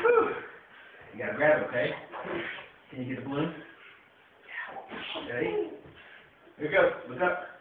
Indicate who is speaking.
Speaker 1: Whew. You gotta grab it, okay? Can you get the balloon? Ready? Here we go. Look up.